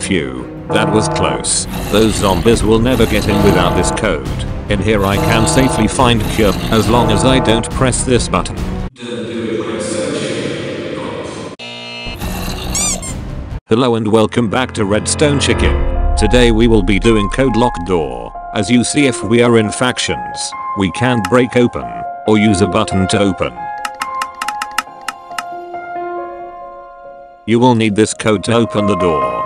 Phew, that was close. Those zombies will never get in without this code. In here I can safely find cure as long as I don't press this button. Hello and welcome back to Redstone Chicken. Today we will be doing code lock door. As you see if we are in factions, we can't break open or use a button to open. You will need this code to open the door.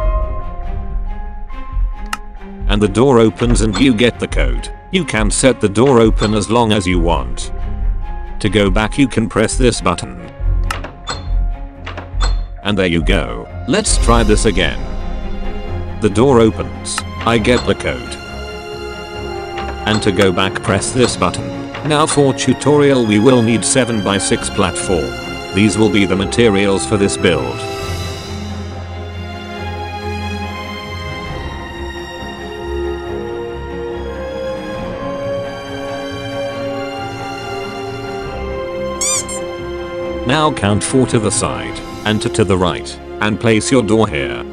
And the door opens and you get the code. You can set the door open as long as you want. To go back you can press this button. And there you go. Let's try this again. The door opens. I get the code. And to go back press this button. Now for tutorial we will need 7x6 platform. These will be the materials for this build. Now count 4 to the side, and 2 to the right, and place your door here.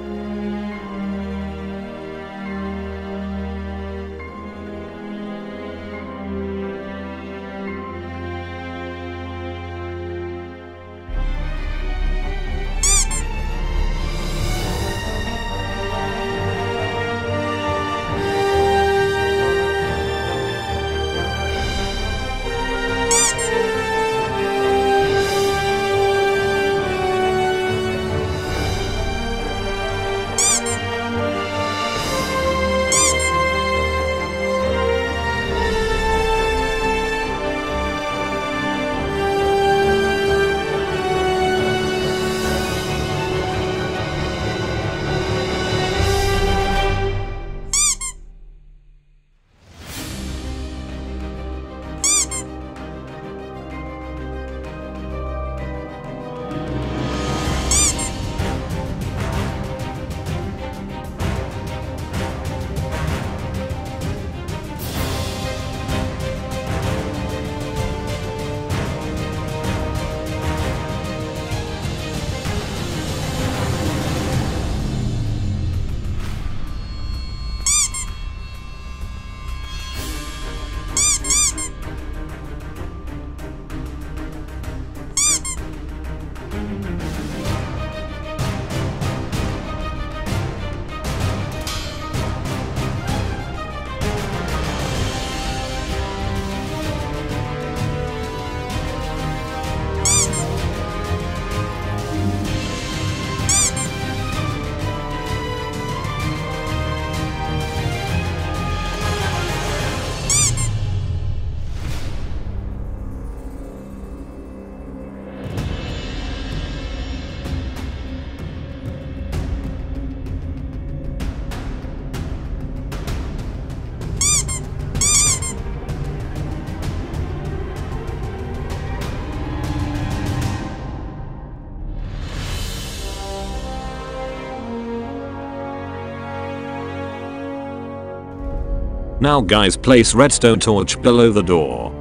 Now guys place redstone torch below the door.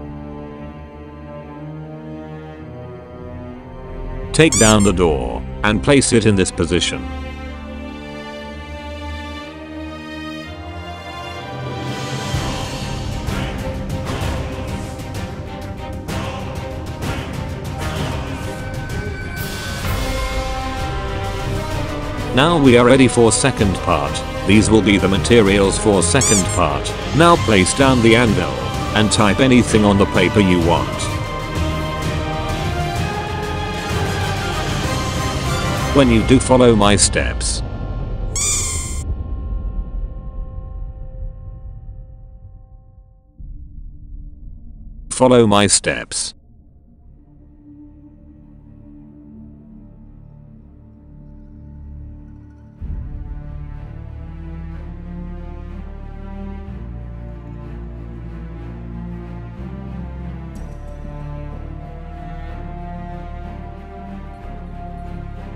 Take down the door and place it in this position. Now we are ready for second part. These will be the materials for second part. Now place down the anvil and type anything on the paper you want. When you do follow my steps. Follow my steps.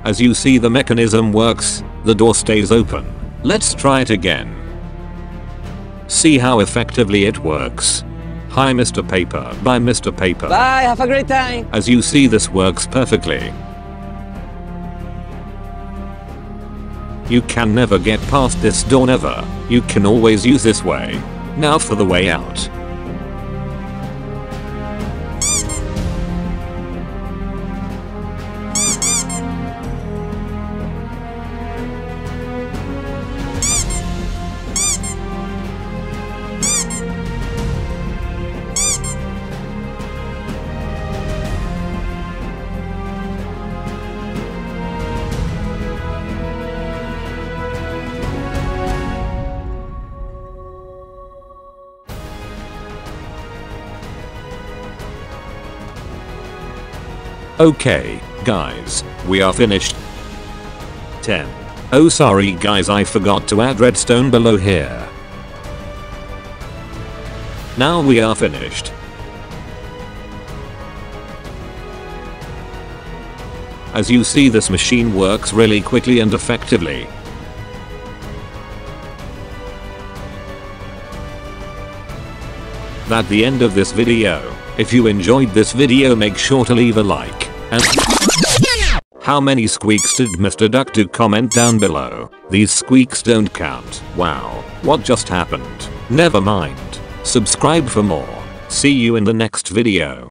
As you see the mechanism works, the door stays open. Let's try it again. See how effectively it works. Hi Mr. Paper. Bye Mr. Paper. Bye, have a great time. As you see this works perfectly. You can never get past this door never. You can always use this way. Now for the way out. Okay, guys, we are finished. 10. Oh sorry guys I forgot to add redstone below here. Now we are finished. As you see this machine works really quickly and effectively. That the end of this video. If you enjoyed this video make sure to leave a like. And how many squeaks did Mr. Duck do comment down below. These squeaks don't count. Wow, what just happened? Never mind. Subscribe for more. See you in the next video.